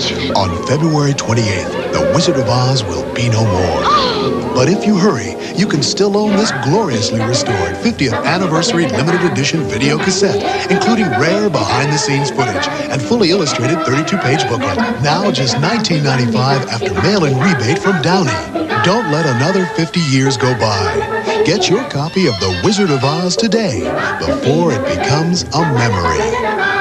On February 28th, The Wizard of Oz will be no more. But if you hurry, you can still own this gloriously restored 50th anniversary limited edition video cassette, including rare behind-the-scenes footage and fully illustrated 32-page booklet. Now just $19.95 after mail-in rebate from Downey. Don't let another 50 years go by. Get your copy of The Wizard of Oz today before it becomes a memory.